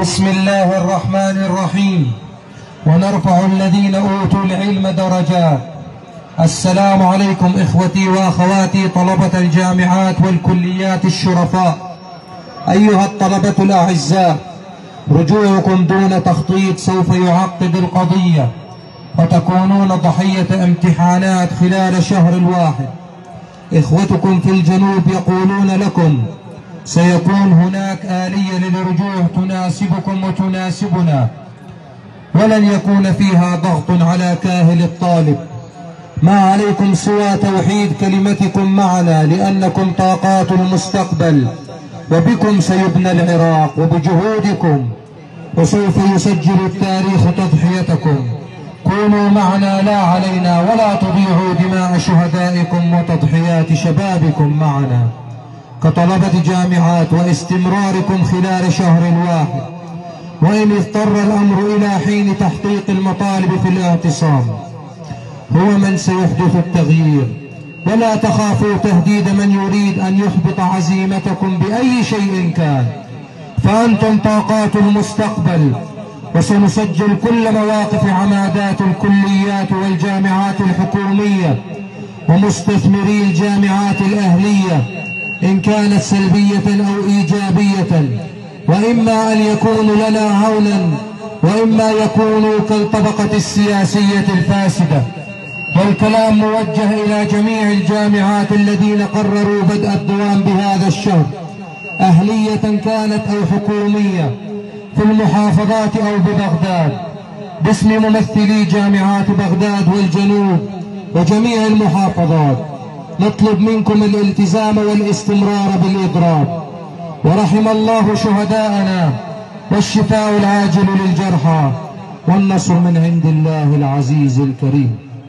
بسم الله الرحمن الرحيم. ونرفع الذين أوتوا العلم درجات السلام عليكم إخوتي وأخواتي طلبة الجامعات والكليات الشرفاء. أيها الطلبة الأعزاء رجوعكم دون تخطيط سوف يعقد القضية وتكونون ضحية امتحانات خلال شهر واحد إخوتكم في الجنوب يقولون لكم سيكون هناك آلية للرجوع تناسبكم وتناسبنا. ولن يكون فيها ضغط على كاهل الطالب. ما عليكم سوى توحيد كلمتكم معنا لأنكم طاقات المستقبل. وبكم سيبنى العراق وبجهودكم وسوف يسجل التاريخ تضحيتكم. كونوا معنا لا علينا ولا تضيعوا دماء شهدائكم وتضحيات شبابكم معنا. كطلبة جامعات واستمراركم خلال شهر واحد وإن اضطر الأمر إلى حين تحقيق المطالب في الاعتصام هو من سيحدث التغيير. ولا تخافوا تهديد من يريد أن يحبط عزيمتكم بأي شيء كان فأنتم طاقات المستقبل وسنسجل كل مواقف عمادات الكليات والجامعات الحكومية ومستثمري الجامعات الأهلية إن كانت سلبية أو إيجابية وإما أن يكونوا لنا هونا وإما يكونوا كالطبقة السياسية الفاسدة. والكلام موجه إلى جميع الجامعات الذين قرروا بدء الدوام بهذا الشهر. أهلية كانت أو حكومية في المحافظات أو ببغداد. باسم ممثلي جامعات بغداد والجنوب وجميع المحافظات. نطلب منكم الالتزام والاستمرار بالإضراب ورحم الله شهداءنا والشفاء العاجل للجرحى والنصر من عند الله العزيز الكريم.